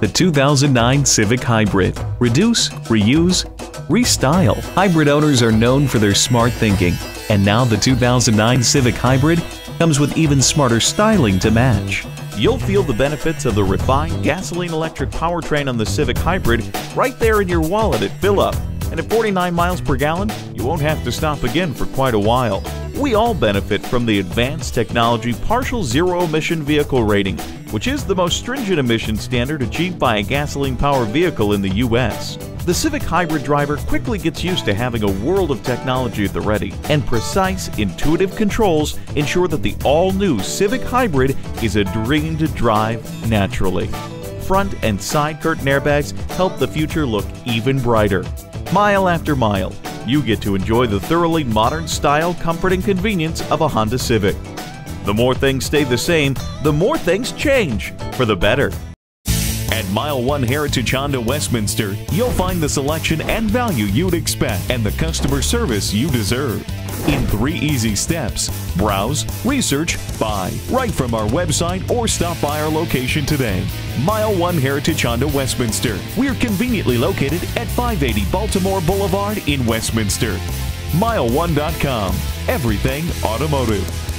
The 2009 Civic Hybrid. Reduce, reuse, restyle. Hybrid owners are known for their smart thinking. And now the 2009 Civic Hybrid comes with even smarter styling to match. You'll feel the benefits of the refined gasoline electric powertrain on the Civic Hybrid right there in your wallet at fill up. And at 49 miles per gallon, you won't have to stop again for quite a while. We all benefit from the advanced technology partial zero emission vehicle rating, which is the most stringent emission standard achieved by a gasoline powered vehicle in the U.S. The Civic Hybrid driver quickly gets used to having a world of technology at the ready, and precise, intuitive controls ensure that the all new Civic Hybrid is a dream to drive naturally. Front and side curtain airbags help the future look even brighter. Mile after mile, you get to enjoy the thoroughly modern style, comfort, and convenience of a Honda Civic. The more things stay the same, the more things change for the better. At MileOne Heritage Honda Westminster, you'll find the selection and value you'd expect and the customer service you deserve. In three easy steps browse, research, buy, right from our website or stop by our location today. MileOne Heritage Honda Westminster. We're conveniently located at 580 Baltimore Boulevard in Westminster. MileOne.com. Everything automotive.